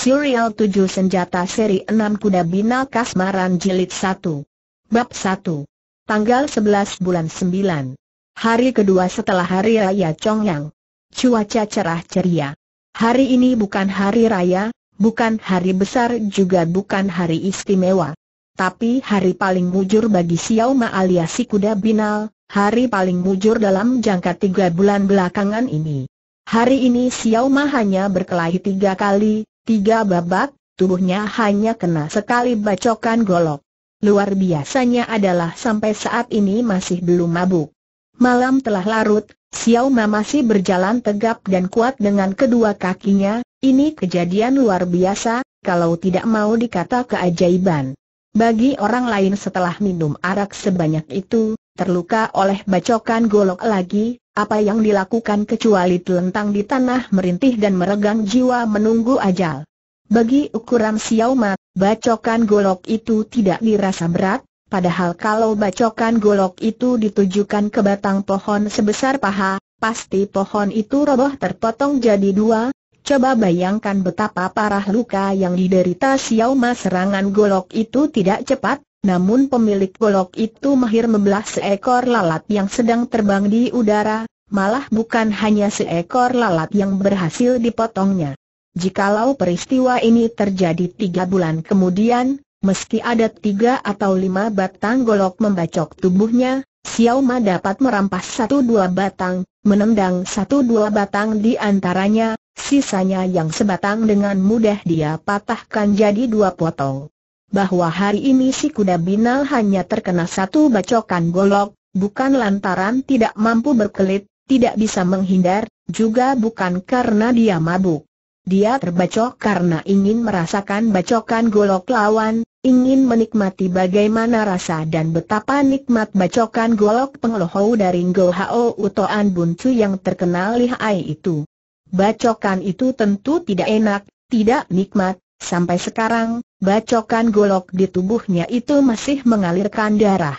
Serial 7 Senjata Seri 6 Kuda Bina Kasmaran Jilid 1 Bab 1 Tanggal 11 bulan 9 Hari kedua setelah Hari Raya Chongyang. Cuaca cerah ceria. Hari ini bukan hari raya, bukan hari besar juga bukan hari istimewa. Tapi hari paling mujur bagi Xiao Ma alias si kuda binal Hari paling mujur dalam jangka tiga bulan belakangan ini. Hari ini Xiao Ma hanya berkelahi tiga kali, tiga babak, tubuhnya hanya kena sekali bacokan golok. Luar biasanya adalah sampai saat ini masih belum mabuk. Malam telah larut, Xiao Ma masih berjalan tegap dan kuat dengan kedua kakinya, ini kejadian luar biasa, kalau tidak mau dikata keajaiban. Bagi orang lain setelah minum arak sebanyak itu, terluka oleh bacokan golok lagi, apa yang dilakukan kecuali telentang di tanah merintih dan meregang jiwa menunggu ajal. Bagi ukuran Xiao bacokan golok itu tidak dirasa berat, padahal kalau bacokan golok itu ditujukan ke batang pohon sebesar paha, pasti pohon itu roboh terpotong jadi dua. Coba bayangkan betapa parah luka yang diderita Xiao serangan golok itu tidak cepat, namun pemilik golok itu mahir membelah seekor lalat yang sedang terbang di udara, malah bukan hanya seekor lalat yang berhasil dipotongnya. Jikalau peristiwa ini terjadi tiga bulan kemudian, meski ada tiga atau lima batang golok membacok tubuhnya, Xiao Ma dapat merampas satu dua batang, menendang satu dua batang di antaranya, sisanya yang sebatang dengan mudah dia patahkan jadi dua potong bahwa hari ini si kuda binal hanya terkena satu bacokan golok, bukan lantaran tidak mampu berkelit, tidak bisa menghindar, juga bukan karena dia mabuk. Dia terbacok karena ingin merasakan bacokan golok lawan, ingin menikmati bagaimana rasa dan betapa nikmat bacokan golok pengelohou dari Ngo Hao Utoan Buncu yang terkenal lihai itu. Bacokan itu tentu tidak enak, tidak nikmat, Sampai sekarang, bacokan golok di tubuhnya itu masih mengalirkan darah.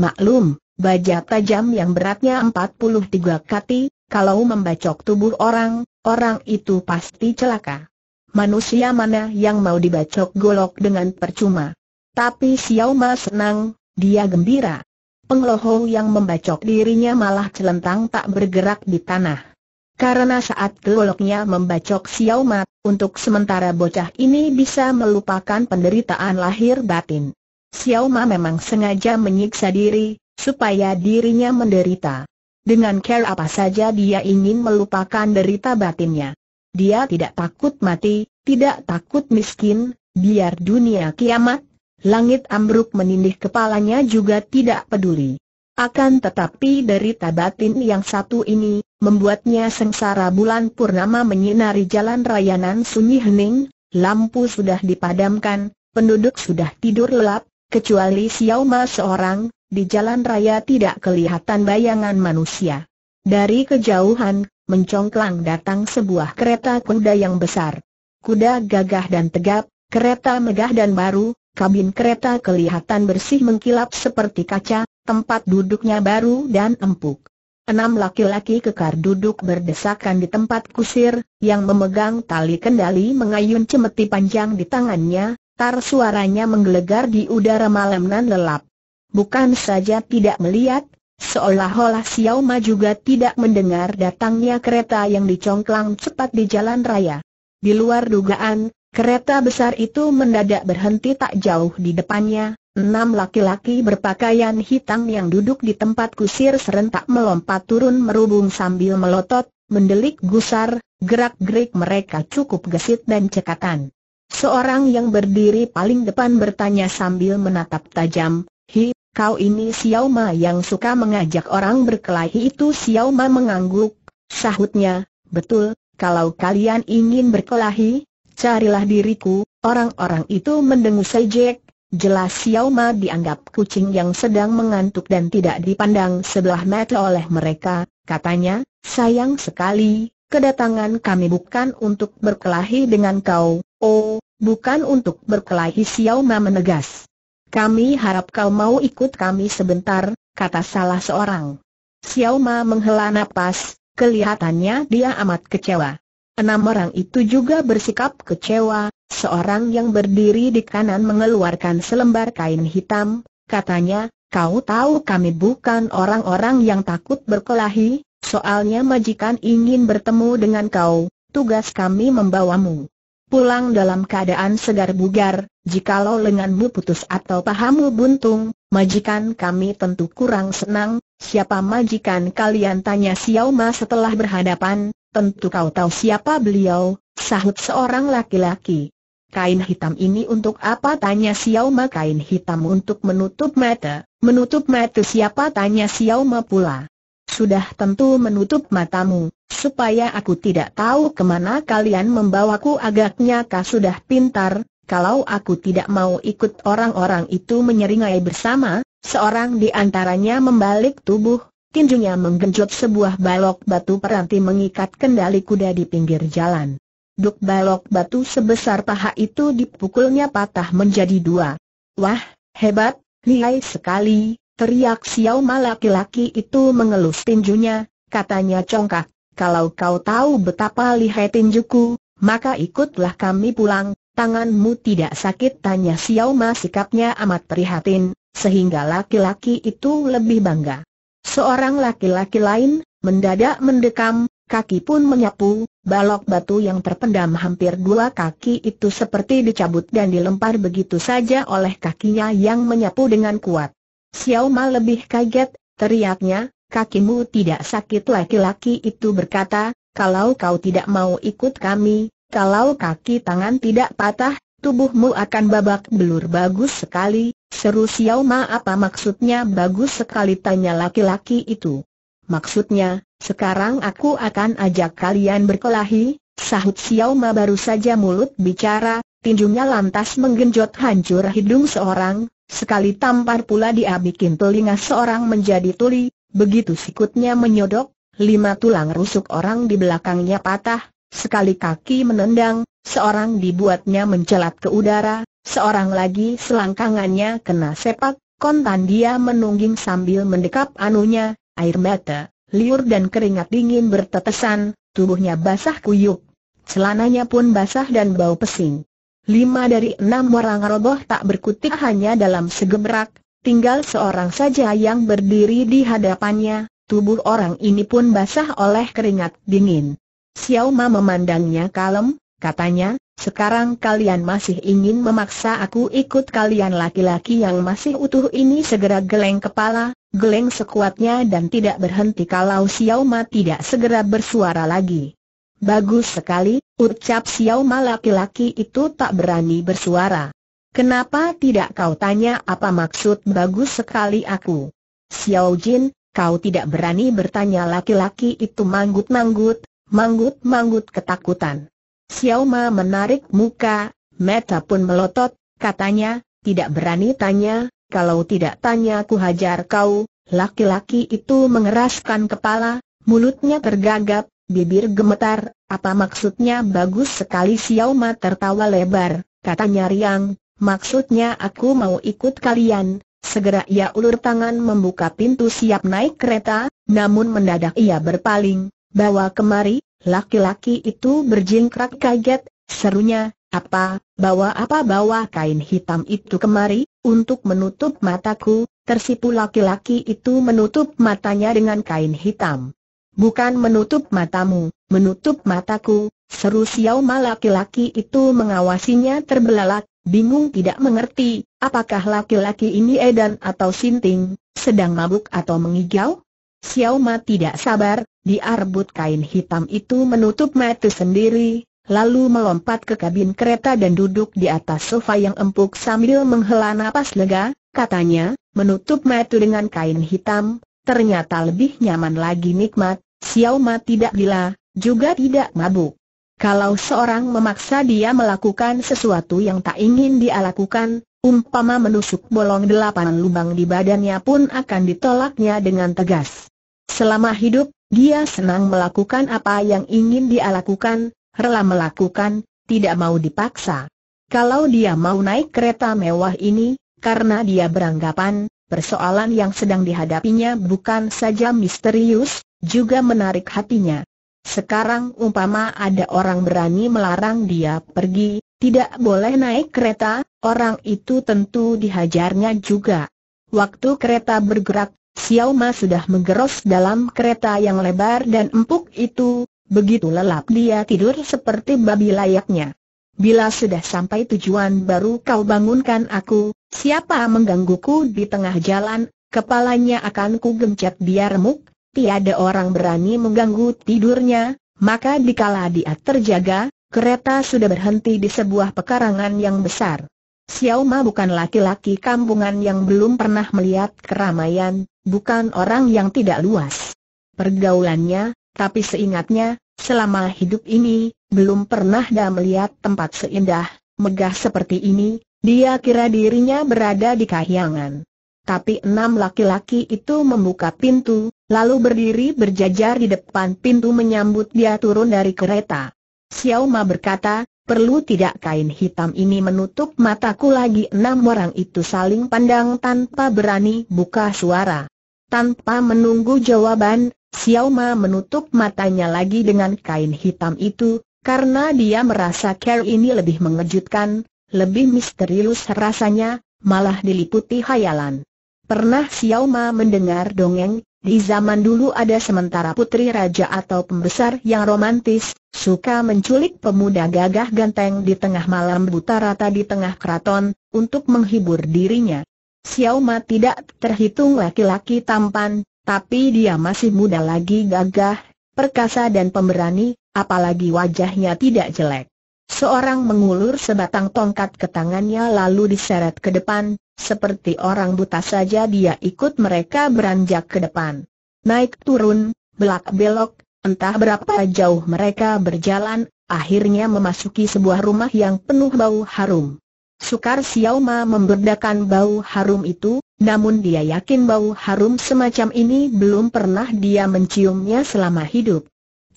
Maklum, baja tajam yang beratnya 43 kati, kalau membacok tubuh orang, orang itu pasti celaka. Manusia mana yang mau dibacok golok dengan percuma? Tapi Xiao Ma senang, dia gembira. Pengloho yang membacok dirinya malah celentang tak bergerak di tanah. Karena saat goloknya membacok Xiao Mat, untuk sementara bocah ini bisa melupakan penderitaan lahir batin. Xiao Ma memang sengaja menyiksa diri, supaya dirinya menderita. Dengan care apa saja dia ingin melupakan derita batinnya. Dia tidak takut mati, tidak takut miskin, biar dunia kiamat, langit ambruk menindih kepalanya juga tidak peduli. Akan tetapi derita batin yang satu ini, membuatnya sengsara bulan purnama menyinari jalan rayanan sunyi hening, lampu sudah dipadamkan, penduduk sudah tidur lelap, kecuali Xiao Ma seorang, di jalan raya tidak kelihatan bayangan manusia. Dari kejauhan, mencongklang datang sebuah kereta kuda yang besar. Kuda gagah dan tegap, kereta megah dan baru, kabin kereta kelihatan bersih mengkilap seperti kaca, tempat duduknya baru dan empuk. Enam laki-laki kekar duduk berdesakan di tempat kusir, yang memegang tali kendali mengayun cemeti panjang di tangannya, tar suaranya menggelegar di udara malam nan lelap. Bukan saja tidak melihat, seolah-olah Xiao Ma juga tidak mendengar datangnya kereta yang dicongklang cepat di jalan raya. Di luar dugaan, kereta besar itu mendadak berhenti tak jauh di depannya, Enam laki-laki berpakaian hitam yang duduk di tempat kusir serentak melompat turun merubung sambil melotot, mendelik gusar, gerak-gerik mereka cukup gesit dan cekatan. Seorang yang berdiri paling depan bertanya sambil menatap tajam, Hi, kau ini Xiao Ma yang suka mengajak orang berkelahi itu Xiao Ma mengangguk, sahutnya, betul, kalau kalian ingin berkelahi, carilah diriku, orang-orang itu mendengus sejek, Jelas Xiao Ma dianggap kucing yang sedang mengantuk dan tidak dipandang sebelah mata oleh mereka, katanya, sayang sekali, kedatangan kami bukan untuk berkelahi dengan kau, oh, bukan untuk berkelahi Xiao Ma menegas. Kami harap kau mau ikut kami sebentar, kata salah seorang. Xiao Ma menghela napas, kelihatannya dia amat kecewa. Enam orang itu juga bersikap kecewa, seorang yang berdiri di kanan mengeluarkan selembar kain hitam, katanya, kau tahu kami bukan orang-orang yang takut berkelahi, soalnya majikan ingin bertemu dengan kau, tugas kami membawamu pulang dalam keadaan segar bugar, jikalau lenganmu putus atau pahamu buntung, majikan kami tentu kurang senang, siapa majikan kalian? Tanya Xiao setelah berhadapan, tentu kau tahu siapa beliau, sahut seorang laki-laki. Kain hitam ini untuk apa? Tanya Xiao kain hitam untuk menutup mata, menutup mata siapa? Tanya Xiao pula. Sudah tentu menutup matamu, supaya aku tidak tahu ke mana kalian membawaku agaknya kau sudah pintar, kalau aku tidak mau ikut orang-orang itu menyeringai bersama, seorang di antaranya membalik tubuh, tinjunya menggenjot sebuah balok batu peranti mengikat kendali kuda di pinggir jalan. Duk balok batu sebesar paha itu dipukulnya patah menjadi dua. Wah, hebat, lihai sekali, teriak Xiao Ma laki-laki itu mengelus tinjunya, katanya congkak, kalau kau tahu betapa lihai tinjuku, maka ikutlah kami pulang, tanganmu tidak sakit tanya Xiao Ma sikapnya amat prihatin, sehingga laki-laki itu lebih bangga. Seorang laki-laki lain, mendadak mendekam, kaki pun menyapu, balok batu yang terpendam hampir dua kaki itu seperti dicabut dan dilempar begitu saja oleh kakinya yang menyapu dengan kuat. Xiao Ma lebih kaget, teriaknya, kakimu tidak sakit laki-laki itu berkata, kalau kau tidak mau ikut kami, kalau kaki tangan tidak patah, tubuhmu akan babak belur bagus sekali, seru Xiao Ma apa maksudnya bagus sekali tanya laki-laki itu. Maksudnya, sekarang aku akan ajak kalian berkelahi, sahut Xiao Ma baru saja mulut bicara, tinjunya lantas menggenjot hancur hidung seorang, sekali tampar pula dia bikin telinga seorang menjadi tuli, begitu sikutnya menyodok, lima tulang rusuk orang di belakangnya patah, Sekali kaki menendang, seorang dibuatnya mencelat ke udara, seorang lagi selangkangannya kena sepak, kontan dia menungging sambil mendekap anunya, air mata, liur dan keringat dingin bertetesan, tubuhnya basah kuyup. Celananya pun basah dan bau pesing. Lima dari enam orang roboh tak berkutik hanya dalam segebrak, tinggal seorang saja yang berdiri di hadapannya, tubuh orang ini pun basah oleh keringat dingin. Xiao Ma memandangnya kalem, katanya, sekarang kalian masih ingin memaksa aku ikut kalian laki-laki yang masih utuh ini segera geleng kepala, geleng sekuatnya dan tidak berhenti kalau Xiao Ma tidak segera bersuara lagi. Bagus sekali, ucap Xiao Ma laki-laki itu tak berani bersuara. Kenapa tidak kau tanya apa maksud bagus sekali aku? Xiao Jin, kau tidak berani bertanya laki-laki itu manggut-manggut, manggut-manggut ketakutan. Xiao Ma menarik muka, mata pun melotot, katanya, tidak berani tanya, kalau tidak tanya ku hajar kau, laki-laki itu mengeraskan kepala, mulutnya tergagap, bibir gemetar, apa maksudnya bagus sekali Xiao Ma tertawa lebar, katanya riang, maksudnya aku mau ikut kalian, segera ia ulur tangan membuka pintu siap naik kereta, namun mendadak ia berpaling, Bawa kemari, laki-laki itu berjingkrak kaget, serunya, apa, bawa apa bawa kain hitam itu kemari, untuk menutup mataku, tersipu laki-laki itu menutup matanya dengan kain hitam. Bukan menutup matamu, menutup mataku, seru Xiao Ma laki-laki itu mengawasinya terbelalak, bingung tidak mengerti, apakah laki-laki ini edan atau sinting, sedang mabuk atau mengigau? Xiao Ma tidak sabar, dia rebut kain hitam itu menutup mata sendiri, lalu melompat ke kabin kereta dan duduk di atas sofa yang empuk sambil menghela napas lega, katanya, menutup mata dengan kain hitam, ternyata lebih nyaman lagi nikmat, Xiao Ma tidak gila, juga tidak mabuk. Kalau seorang memaksa dia melakukan sesuatu yang tak ingin dia lakukan, umpama menusuk bolong delapan lubang di badannya pun akan ditolaknya dengan tegas. Selama hidup, dia senang melakukan apa yang ingin dia lakukan, rela melakukan, tidak mau dipaksa. Kalau dia mau naik kereta mewah ini, karena dia beranggapan, persoalan yang sedang dihadapinya bukan saja misterius, juga menarik hatinya. sekarang umpama ada orang berani melarang dia pergi, tidak boleh naik kereta, orang itu tentu dihajarnya juga. Waktu kereta bergerak, Xiao Ma sudah menggeros dalam kereta yang lebar dan empuk itu, begitu lelap dia tidur seperti babi layaknya. Bila sudah sampai tujuan baru kau bangunkan aku, siapa menggangguku di tengah jalan, kepalanya akan ku gencet dia remuk, tiada orang berani mengganggu tidurnya, maka dikala dia terjaga, kereta sudah berhenti di sebuah pekarangan yang besar. Xiao Ma bukan laki-laki kampungan yang belum pernah melihat keramaian, bukan orang yang tidak luas. Pergaulannya, tapi seingatnya, selama hidup ini, belum pernah dia melihat tempat seindah, megah seperti ini, dia kira dirinya berada di kahyangan. Tapi enam laki-laki itu membuka pintu, lalu berdiri berjajar di depan pintu menyambut dia turun dari kereta. Xiao Ma berkata, perlu tidak kain hitam ini menutup mataku lagi enam orang itu saling pandang tanpa berani buka suara. Tanpa menunggu jawaban, Xiao Ma menutup matanya lagi dengan kain hitam itu, karena dia merasa care ini lebih mengejutkan, lebih misterius rasanya, malah diliputi hayalan. Pernah Xiao Ma mendengar dongeng, di zaman dulu ada sementara putri raja atau pembesar yang romantis, suka menculik pemuda gagah ganteng di tengah malam buta rata di tengah keraton, untuk menghibur dirinya. Xiao Ma tidak terhitung laki-laki tampan, tapi dia masih muda lagi gagah, perkasa dan pemberani, apalagi wajahnya tidak jelek. Seorang mengulur sebatang tongkat ke tangannya lalu diseret ke depan, seperti orang buta saja dia ikut mereka beranjak ke depan. Naik turun, belak belok, entah berapa jauh mereka berjalan, akhirnya memasuki sebuah rumah yang penuh bau harum. Sukar Xiao Ma memberdakan bau harum itu, namun dia yakin bau harum semacam ini belum pernah dia menciumnya selama hidup.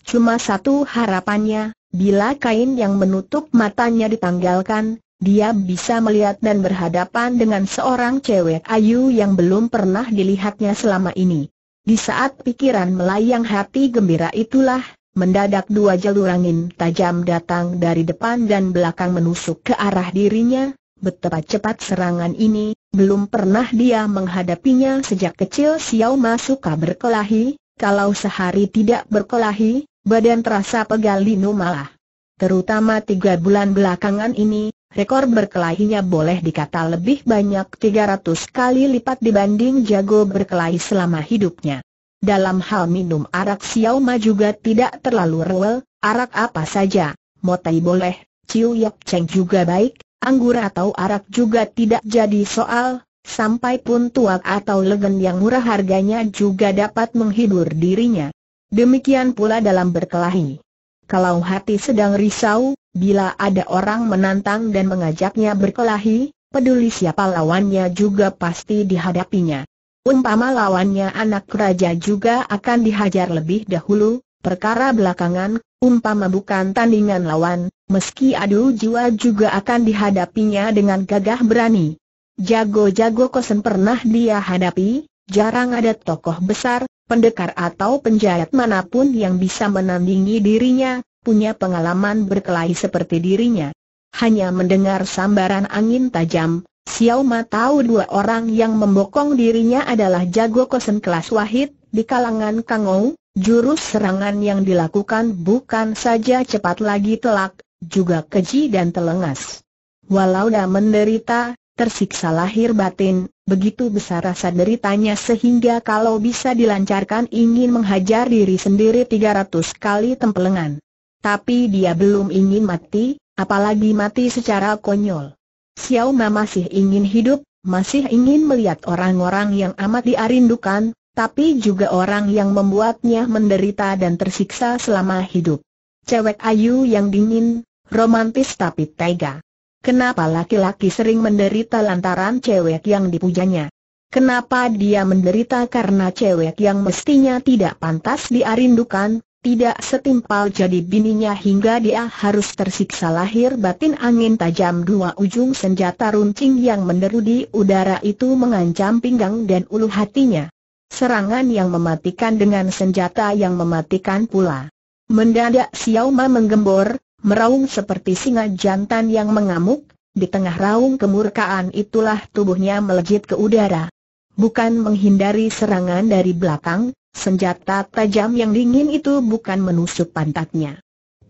Cuma satu harapannya, bila kain yang menutup matanya ditanggalkan, dia bisa melihat dan berhadapan dengan seorang cewek ayu yang belum pernah dilihatnya selama ini. Di saat pikiran melayang hati gembira itulah, mendadak dua jalur angin tajam datang dari depan dan belakang menusuk ke arah dirinya, betapa cepat serangan ini, belum pernah dia menghadapinya sejak kecil Xiao Ma suka berkelahi, kalau sehari tidak berkelahi, badan terasa pegal linu malah. Terutama tiga bulan belakangan ini, rekor berkelahinya boleh dikata lebih banyak 300 kali lipat dibanding jago berkelahi selama hidupnya. Dalam hal minum arak Xiao Ma juga tidak terlalu rewel, arak apa saja, motai boleh, Ciu Yok Cheng juga baik, anggur atau arak juga tidak jadi soal, sampai pun tuak atau legen yang murah harganya juga dapat menghibur dirinya. Demikian pula dalam berkelahi. Kalau hati sedang risau, bila ada orang menantang dan mengajaknya berkelahi, peduli siapa lawannya juga pasti dihadapinya. Umpama lawannya anak raja juga akan dihajar lebih dahulu, perkara belakangan, umpama bukan tandingan lawan, meski adu jiwa juga akan dihadapinya dengan gagah berani. Jago-jago kosen pernah dia hadapi, jarang ada tokoh besar, pendekar atau penjahat mana pun yang bisa menandingi dirinya, punya pengalaman berkelahi seperti dirinya. Hanya mendengar sambaran angin tajam, Xiao Ma tahu dua orang yang membokong dirinya adalah jago kosen kelas wahid, di kalangan Kangou, jurus serangan yang dilakukan bukan saja cepat lagi telak, juga keji dan telengas. Walau dah menderita, tersiksa lahir batin, begitu besar rasa deritanya sehingga kalau bisa dilancarkan ingin menghajar diri sendiri 300 kali tempelengan. Tapi dia belum ingin mati, apalagi mati secara konyol. Xiao Ma masih ingin hidup, masih ingin melihat orang-orang yang amat diarindukan, tapi juga orang yang membuatnya menderita dan tersiksa selama hidup. Cewek ayu yang dingin, romantis tapi tega. Kenapa laki-laki sering menderita lantaran cewek yang dipujanya? Kenapa dia menderita karena cewek yang mestinya tidak pantas diarindukan, tidak setimpal jadi bininya hingga dia harus tersiksa lahir batin angin tajam dua ujung senjata runcing yang menderu di udara itu mengancam pinggang dan ulu hatinya. Serangan yang mematikan dengan senjata yang mematikan pula. Mendadak Xiao Ma menggembor, meraung seperti singa jantan yang mengamuk, di tengah raung kemurkaan itulah tubuhnya melejit ke udara. Bukan menghindari serangan dari belakang, senjata tajam yang dingin itu bukan menusuk pantatnya.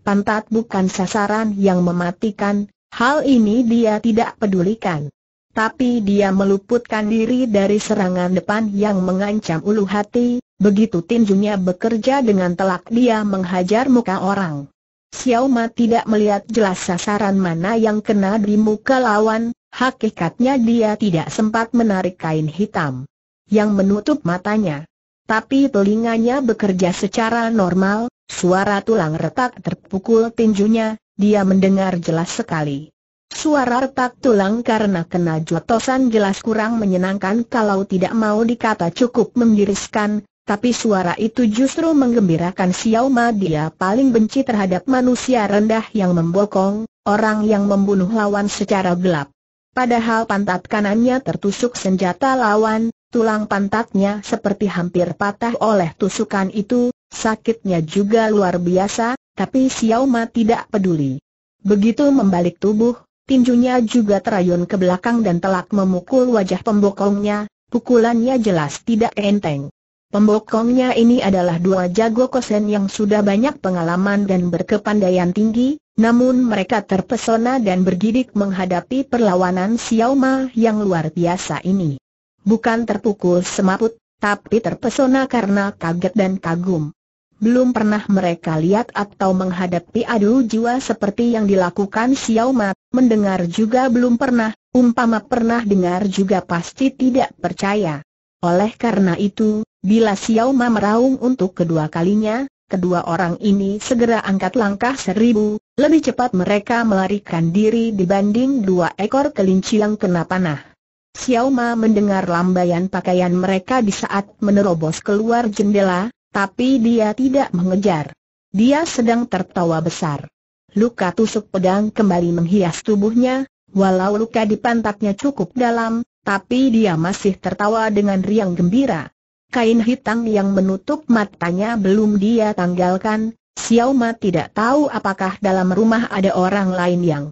Pantat bukan sasaran yang mematikan, hal ini dia tidak pedulikan. Tapi dia meluputkan diri dari serangan depan yang mengancam ulu hati, begitu tinjunya bekerja dengan telak dia menghajar muka orang. Xiao Ma tidak melihat jelas sasaran mana yang kena di muka lawan, hakikatnya dia tidak sempat menarik kain hitam yang menutup matanya. Tapi telinganya bekerja secara normal, suara tulang retak terpukul tinjunya, dia mendengar jelas sekali. Suara retak tulang karena kena jotosan jelas kurang menyenangkan kalau tidak mau dikata cukup menggiriskan, tapi suara itu justru menggembirakan Xiao Ma dia paling benci terhadap manusia rendah yang membokong, orang yang membunuh lawan secara gelap. Padahal pantat kanannya tertusuk senjata lawan, tulang pantatnya seperti hampir patah oleh tusukan itu, sakitnya juga luar biasa, tapi Xiao Ma tidak peduli. Begitu membalik tubuh, tinjunya juga terayun ke belakang dan telak memukul wajah pembokongnya, pukulannya jelas tidak enteng. Pembokongnya ini adalah dua jago kosen yang sudah banyak pengalaman dan berkepandaian tinggi, namun mereka terpesona dan bergidik menghadapi perlawanan Xiao Ma yang luar biasa ini. Bukan terpukul semaput, tapi terpesona karena kaget dan kagum. Belum pernah mereka lihat atau menghadapi adu jiwa seperti yang dilakukan Xiao Ma, mendengar juga belum pernah, umpama pernah dengar juga pasti tidak percaya. Oleh karena itu, Bila Xiao Ma meraung untuk kedua kalinya, kedua orang ini segera angkat langkah seribu, lebih cepat mereka melarikan diri dibanding dua ekor kelinci yang kena panah. Xiao Ma mendengar lambaian pakaian mereka di saat menerobos keluar jendela, tapi dia tidak mengejar. Dia sedang tertawa besar. Luka tusuk pedang kembali menghias tubuhnya, walau luka di pantatnya cukup dalam, tapi dia masih tertawa dengan riang gembira. Kain hitam yang menutup matanya belum dia tanggalkan, Xiao Ma tidak tahu apakah dalam rumah ada orang lain yang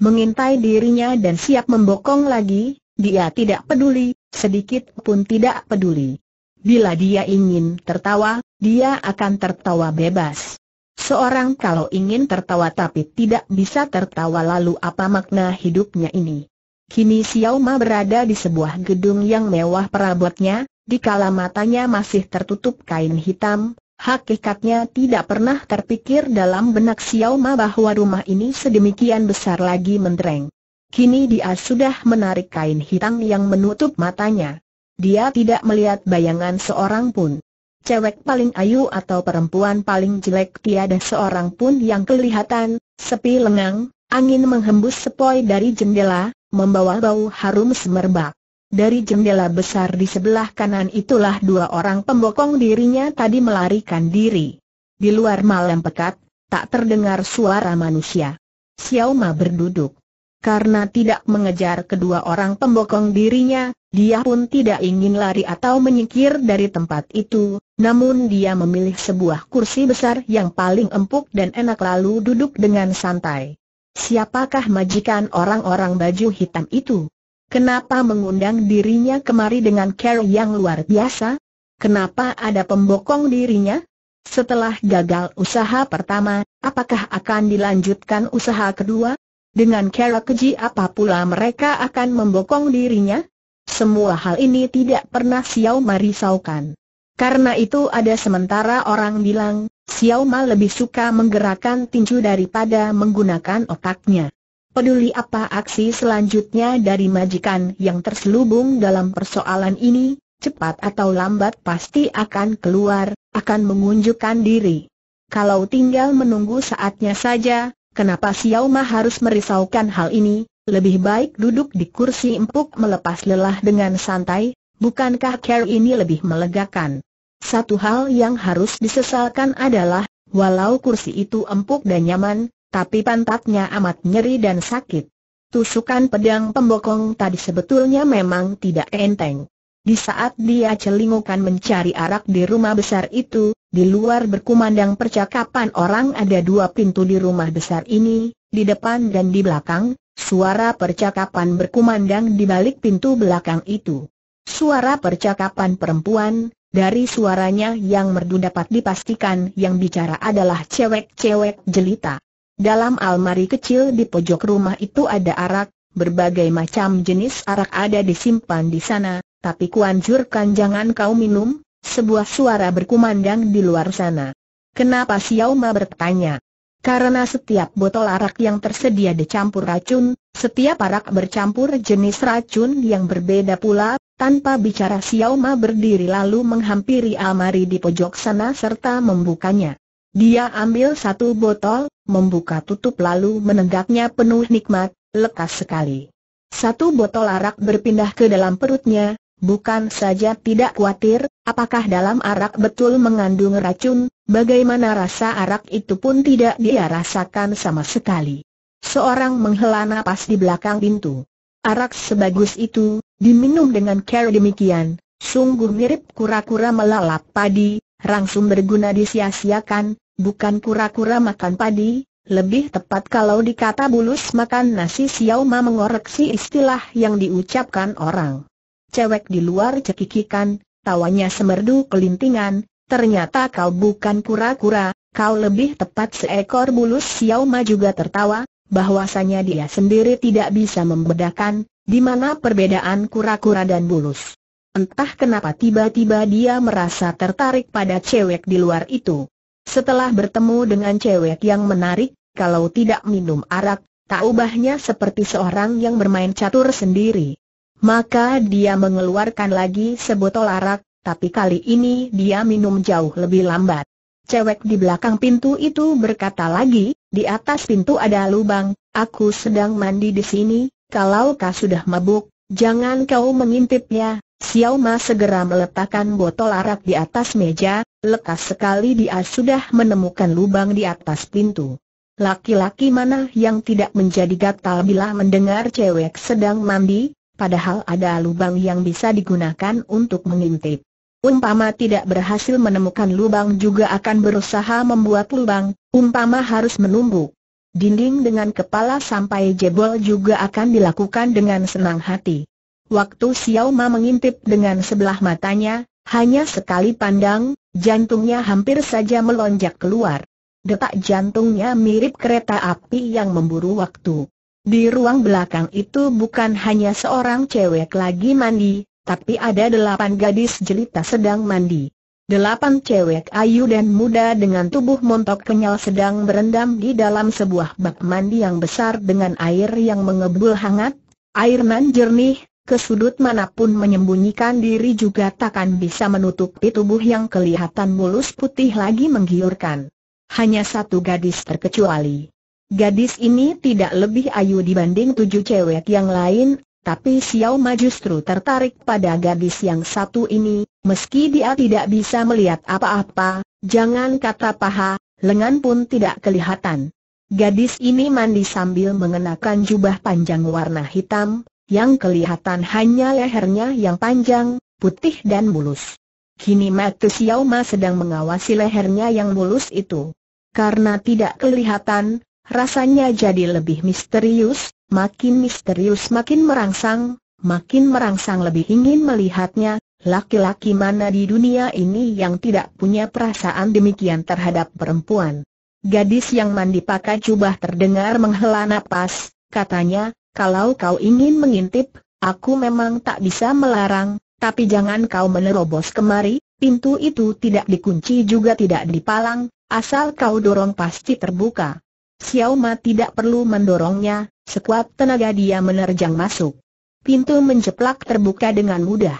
mengintai dirinya dan siap membokong lagi, dia tidak peduli, sedikit pun tidak peduli. Bila dia ingin tertawa, dia akan tertawa bebas. Seorang kalau ingin tertawa tapi tidak bisa tertawa lalu apa makna hidupnya ini? Kini Xiao Ma berada di sebuah gedung yang mewah perabotnya, Dikala matanya masih tertutup kain hitam, hakikatnya tidak pernah terpikir dalam benak Xiao Ma bahwa rumah ini sedemikian besar lagi mentereng. Kini dia sudah menarik kain hitam yang menutup matanya. Dia tidak melihat bayangan seorang pun. Cewek paling ayu atau perempuan paling jelek tiada seorang pun yang kelihatan, sepi lengang, angin menghembus sepoi dari jendela, membawa bau harum semerbak. Dari jendela besar di sebelah kanan itulah dua orang pembokong dirinya tadi melarikan diri. Di luar malam pekat, tak terdengar suara manusia. Xiao Ma berduduk. Karena tidak mengejar kedua orang pembokong dirinya, dia pun tidak ingin lari atau menyingkir dari tempat itu, namun dia memilih sebuah kursi besar yang paling empuk dan enak lalu duduk dengan santai. Siapakah majikan orang-orang baju hitam itu? Kenapa mengundang dirinya kemari dengan care yang luar biasa? Kenapa ada pembokong dirinya? Setelah gagal usaha pertama, apakah akan dilanjutkan usaha kedua? Dengan cara keji apa pula mereka akan membokong dirinya? Semua hal ini tidak pernah Xiao Ma risaukan. Karena itu ada sementara orang bilang, Xiao Ma lebih suka menggerakkan tinju daripada menggunakan otaknya. Peduli apa aksi selanjutnya dari majikan yang terselubung dalam persoalan ini, cepat atau lambat pasti akan keluar, akan mengunjukkan diri. Kalau tinggal menunggu saatnya saja, kenapa Xiao harus merisaukan hal ini? Lebih baik duduk di kursi empuk melepas lelah dengan santai, bukankah care ini lebih melegakan? Satu hal yang harus disesalkan adalah, walau kursi itu empuk dan nyaman, tapi pantatnya amat nyeri dan sakit. Tusukan pedang pembokong tadi sebetulnya memang tidak enteng. Di saat dia celingukan mencari arak di rumah besar itu, di luar berkumandang percakapan orang ada dua pintu di rumah besar ini, di depan dan di belakang, suara percakapan berkumandang di balik pintu belakang itu. Suara percakapan perempuan, dari suaranya yang merdu dapat dipastikan yang bicara adalah cewek-cewek jelita. Dalam almari kecil di pojok rumah itu ada arak, berbagai macam jenis arak ada disimpan di sana, tapi kuanjurkan jangan kau minum, sebuah suara berkumandang di luar sana. Kenapa Xiao Ma bertanya? Karena setiap botol arak yang tersedia dicampur racun, setiap arak bercampur jenis racun yang berbeda pula, tanpa bicara Xiao Ma berdiri lalu menghampiri almari di pojok sana serta membukanya. Dia ambil satu botol, membuka tutup lalu menenggaknya penuh nikmat, lekas sekali. Satu botol arak berpindah ke dalam perutnya, Bukan saja tidak khawatir, apakah dalam arak betul mengandung racun, bagaimana rasa arak itu pun tidak dia rasakan sama sekali. Seorang menghela napas di belakang pintu. Arak sebagus itu, diminum dengan care demikian, sungguh mirip kura-kura melalap padi, langsung berguna disia-siakan, bukan kura-kura makan padi, lebih tepat kalau dikata bulus makan nasi Xiao Ma mengoreksi istilah yang diucapkan orang. Cewek di luar cekikikan, tawanya semerdu kelintingan, ternyata kau bukan kura-kura, kau lebih tepat seekor bulus Xiao Ma juga tertawa, bahwasanya dia sendiri tidak bisa membedakan, di mana perbedaan kura-kura dan bulus. Entah kenapa tiba-tiba dia merasa tertarik pada cewek di luar itu. Setelah bertemu dengan cewek yang menarik, kalau tidak minum arak, tak ubahnya seperti seorang yang bermain catur sendiri. Maka dia mengeluarkan lagi sebotol arak, tapi kali ini dia minum jauh lebih lambat. Cewek di belakang pintu itu berkata lagi, di atas pintu ada lubang, aku sedang mandi di sini, kalau kau sudah mabuk, jangan kau mengintip ya. Xiao Ma segera meletakkan botol arak di atas meja, lekas sekali dia sudah menemukan lubang di atas pintu. Laki-laki mana yang tidak menjadi gatal bila mendengar cewek sedang mandi, padahal ada lubang yang bisa digunakan untuk mengintip. Umpama tidak berhasil menemukan lubang juga akan berusaha membuat lubang, umpama harus menumbuk. Dinding dengan kepala sampai jebol juga akan dilakukan dengan senang hati. Waktu Xiao Ma mengintip dengan sebelah matanya, hanya sekali pandang, jantungnya hampir saja melonjak keluar. Detak jantungnya mirip kereta api yang memburu waktu. Di ruang belakang itu bukan hanya seorang cewek lagi mandi, tapi ada delapan gadis jelita sedang mandi. Delapan cewek ayu dan muda dengan tubuh montok kenyal sedang berendam di dalam sebuah bak mandi yang besar dengan air yang mengebul hangat, air nan jernih, ke sudut mana pun menyembunyikan diri juga takkan bisa menutupi tubuh yang kelihatan mulus putih lagi menggiurkan. Hanya satu gadis terkecuali. Gadis ini tidak lebih ayu dibanding tujuh cewek yang lain, tapi Xiao Ma justru tertarik pada gadis yang satu ini, meski dia tidak bisa melihat apa-apa, jangan kata paha, lengan pun tidak kelihatan. Gadis ini mandi sambil mengenakan jubah panjang warna hitam, yang kelihatan hanya lehernya yang panjang, putih dan mulus. Kini mata Xiao Ma sedang mengawasi lehernya yang mulus itu. Karena tidak kelihatan, Rasanya jadi lebih misterius, makin misterius makin merangsang, makin merangsang lebih ingin melihatnya, laki-laki mana di dunia ini yang tidak punya perasaan demikian terhadap perempuan. Gadis yang mandi pakai jubah terdengar menghela napas, katanya, kalau kau ingin mengintip, aku memang tak bisa melarang, tapi jangan kau menerobos kemari, pintu itu tidak dikunci juga tidak dipalang, asal kau dorong pasti terbuka. Xiao Ma tidak perlu mendorongnya, sekuat tenaga dia menerjang masuk. Pintu menjeplak terbuka dengan mudah.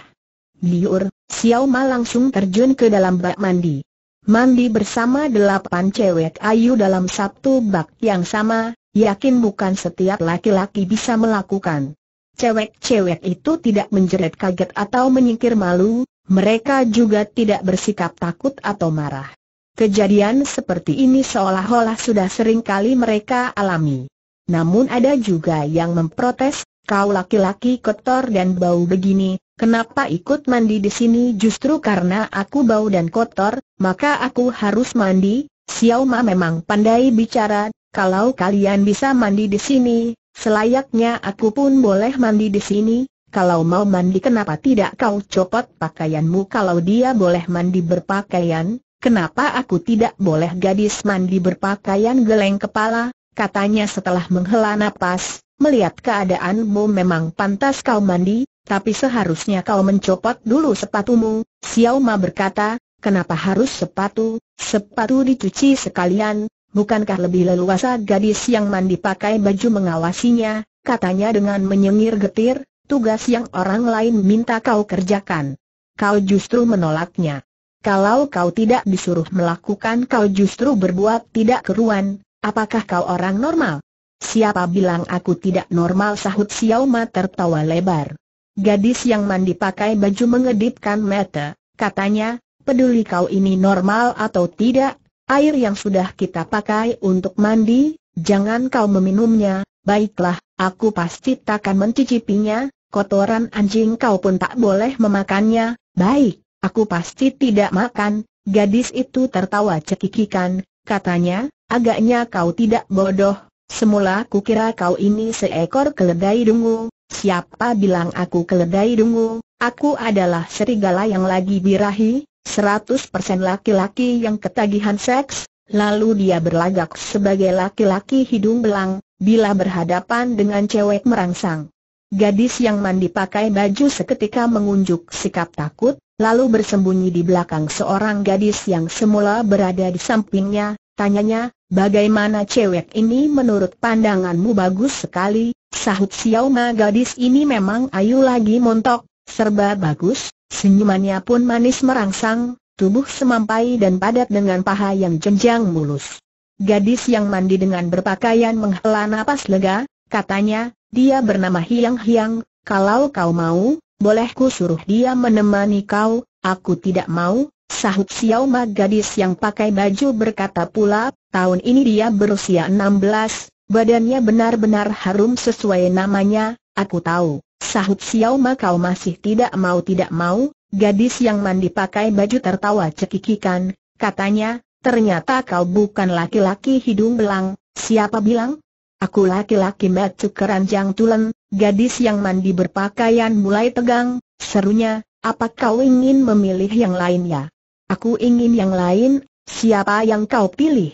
Biur, Xiao Ma langsung terjun ke dalam bak mandi. Mandi bersama delapan cewek ayu dalam satu bak yang sama, yakin bukan setiap laki-laki bisa melakukan. Cewek-cewek itu tidak menjerit kaget atau menyingkir malu, mereka juga tidak bersikap takut atau marah. Kejadian seperti ini seolah-olah sudah sering kali mereka alami. Namun ada juga yang memprotes, kau laki-laki kotor dan bau begini, kenapa ikut mandi di sini justru karena aku bau dan kotor, maka aku harus mandi. Xiao Ma memang pandai bicara, kalau kalian bisa mandi di sini, selayaknya aku pun boleh mandi di sini. Kalau mau mandi kenapa tidak kau copot pakaianmu? Kalau dia boleh mandi berpakaian, kenapa aku tidak boleh gadis mandi berpakaian? Geleng kepala, katanya setelah menghela napas, melihat keadaanmu memang pantas kau mandi, tapi seharusnya kau mencopot dulu sepatumu, Xiao Ma berkata, kenapa harus sepatu, sepatu dicuci sekalian, bukankah lebih leluasa gadis yang mandi pakai baju mengawasinya, katanya dengan menyengir getir, tugas yang orang lain minta kau kerjakan. Kau justru menolaknya. Kalau kau tidak disuruh melakukan kau justru berbuat tidak keruan, apakah kau orang normal? Siapa bilang aku tidak normal sahut Xiao tertawa lebar. Gadis yang mandi pakai baju mengedipkan mata, katanya, peduli kau ini normal atau tidak, air yang sudah kita pakai untuk mandi, jangan kau meminumnya, baiklah, aku pasti takkan mencicipinya, kotoran anjing kau pun tak boleh memakannya, baik, aku pasti tidak makan, gadis itu tertawa cekikikan, katanya, agaknya kau tidak bodoh, semula kukira kau ini seekor keledai dungu, siapa bilang aku keledai dungu, aku adalah serigala yang lagi birahi, 100% laki-laki yang ketagihan seks, lalu dia berlagak sebagai laki-laki hidung belang, bila berhadapan dengan cewek merangsang. Gadis yang mandi pakai baju seketika mengunjuk sikap takut, lalu bersembunyi di belakang seorang gadis yang semula berada di sampingnya, tanyanya, bagaimana cewek ini menurut pandanganmu bagus sekali, sahut Xiao Ma gadis ini memang ayu lagi montok, serba bagus, senyumannya pun manis merangsang, tubuh semampai dan padat dengan paha yang jenjang mulus. Gadis yang mandi dengan berpakaian menghela napas lega, katanya, dia bernama Hiang Hiang, kalau kau mau, boleh ku suruh dia menemani kau, aku tidak mau, sahut Xiao Ma gadis yang pakai baju berkata pula, tahun ini dia berusia 16, badannya benar-benar harum sesuai namanya, aku tahu, sahut Xiao Ma kau masih tidak mau tidak mau, gadis yang mandi pakai baju tertawa cekikikan, katanya, ternyata kau bukan laki-laki hidung belang, siapa bilang? Aku laki-laki metu keranjang tulen, gadis yang mandi berpakaian mulai tegang, serunya, apa kau ingin memilih yang lain ya? Aku ingin yang lain, siapa yang kau pilih?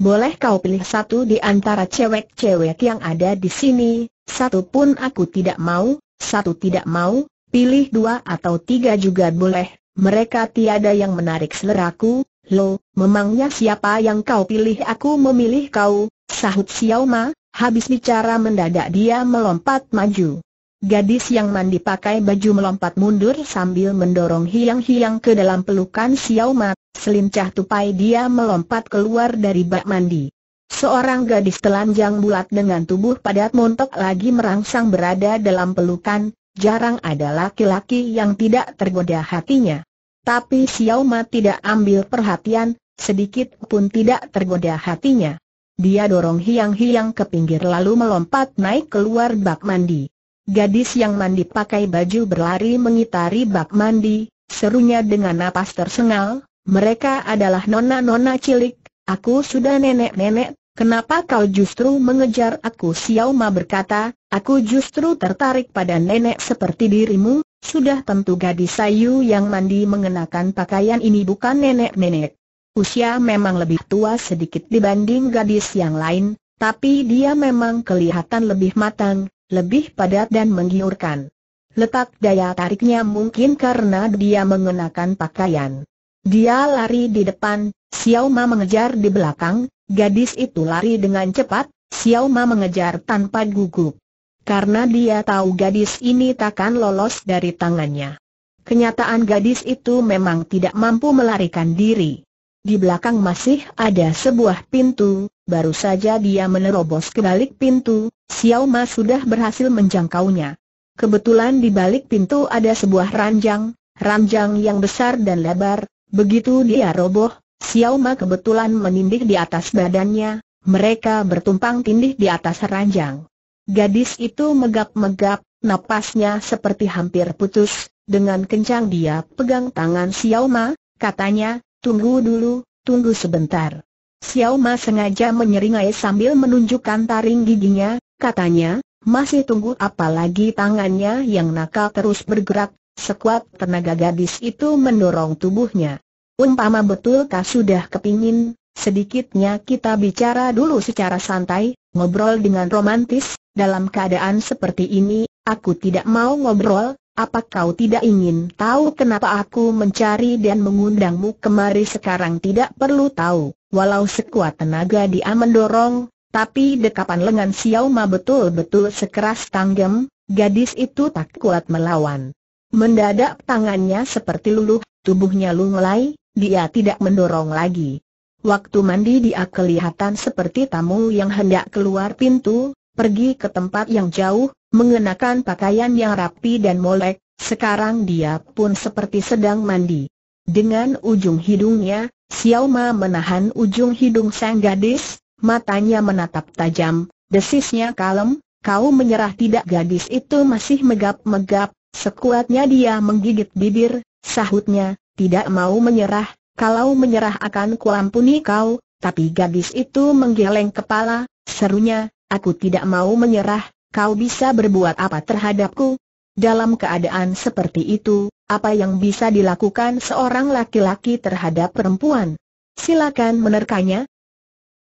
Boleh kau pilih satu di antara cewek-cewek yang ada di sini, satu pun aku tidak mau, satu tidak mau, pilih dua atau tiga juga boleh, mereka tiada yang menarik seleraku, lo, memangnya siapa yang kau pilih? Aku memilih kau, sahut Xiao Ma, habis bicara mendadak dia melompat maju. Gadis yang mandi pakai baju melompat mundur sambil mendorong hiang-hiang ke dalam pelukan Xiao Ma, selincah tupai dia melompat keluar dari bak mandi. Seorang gadis telanjang bulat dengan tubuh padat montok lagi merangsang berada dalam pelukan, jarang ada laki-laki yang tidak tergoda hatinya. Tapi Xiao Ma tidak ambil perhatian, sedikit pun tidak tergoda hatinya. Dia dorong hiang-hiang ke pinggir lalu melompat naik keluar bak mandi. Gadis yang mandi pakai baju berlari mengitari bak mandi, serunya dengan napas tersengal, mereka adalah nona-nona cilik, aku sudah nenek-nenek, kenapa kau justru mengejar aku Xiao Ma berkata, aku justru tertarik pada nenek seperti dirimu, sudah tentu gadis sayu yang mandi mengenakan pakaian ini bukan nenek-nenek. Usia memang lebih tua sedikit dibanding gadis yang lain, tapi dia memang kelihatan lebih matang, lebih padat dan menggiurkan. Letak daya tariknya mungkin karena dia mengenakan pakaian. Dia lari di depan, Xiao Ma mengejar di belakang, gadis itu lari dengan cepat, Xiao Ma mengejar tanpa gugup. Karena dia tahu gadis ini takkan lolos dari tangannya. Kenyataan gadis itu memang tidak mampu melarikan diri. Di belakang masih ada sebuah pintu, baru saja dia menerobos ke balik pintu, Xiao Ma sudah berhasil menjangkaunya. Kebetulan di balik pintu ada sebuah ranjang, ranjang yang besar dan lebar, begitu dia roboh, Xiao Ma kebetulan menindih di atas badannya, mereka bertumpang tindih di atas ranjang. Gadis itu megap-megap, napasnya seperti hampir putus, dengan kencang dia pegang tangan Xiao Ma, katanya, Tunggu dulu, tunggu sebentar. Xiao Ma sengaja menyeringai sambil menunjukkan taring giginya, katanya, masih tunggu apa lagi tangannya yang nakal terus bergerak, sekuat tenaga gadis itu mendorong tubuhnya. Umpama betulkah sudah kepingin, sedikitnya kita bicara dulu secara santai, ngobrol dengan romantis, dalam keadaan seperti ini, aku tidak mau ngobrol, apa kau tidak ingin tahu kenapa aku mencari dan mengundangmu kemari sekarang? Tidak perlu tahu, walau sekuat tenaga dia mendorong, tapi dekapan lengan Xiao Ma betul-betul sekeras tanggem, gadis itu tak kuat melawan. Mendadak tangannya seperti luluh, tubuhnya lunglai, dia tidak mendorong lagi. Waktu mandi dia kelihatan seperti tamu yang hendak keluar pintu, pergi ke tempat yang jauh, mengenakan pakaian yang rapi dan molek, sekarang dia pun seperti sedang mandi. Dengan ujung hidungnya, Xiao Ma menahan ujung hidung sang gadis, matanya menatap tajam, desisnya kalem, kau menyerah tidak gadis itu masih megap-megap, sekuatnya dia menggigit bibir, sahutnya, tidak mau menyerah, kalau menyerah akan kuampuni kau, tapi gadis itu menggeleng kepala, serunya, Aku tidak mau menyerah, kau bisa berbuat apa terhadapku? Dalam keadaan seperti itu, apa yang bisa dilakukan seorang laki-laki terhadap perempuan? Silakan menerkanya,